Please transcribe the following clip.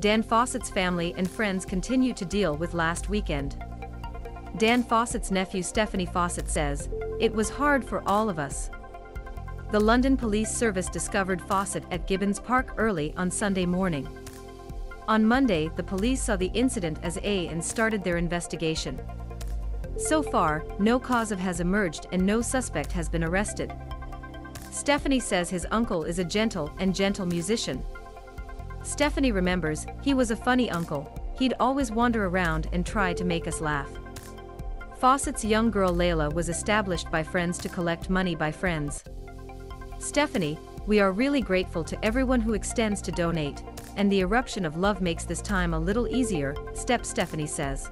Dan Fawcett's family and friends continue to deal with last weekend. Dan Fawcett's nephew Stephanie Fawcett says, It was hard for all of us. The London Police Service discovered Fawcett at Gibbons Park early on Sunday morning. On Monday, the police saw the incident as A and started their investigation. So far, no cause of has emerged and no suspect has been arrested. Stephanie says his uncle is a gentle and gentle musician. Stephanie remembers, he was a funny uncle, he'd always wander around and try to make us laugh. Fawcett's young girl Layla was established by friends to collect money by friends. Stephanie, we are really grateful to everyone who extends to donate, and the eruption of love makes this time a little easier, Step Stephanie says.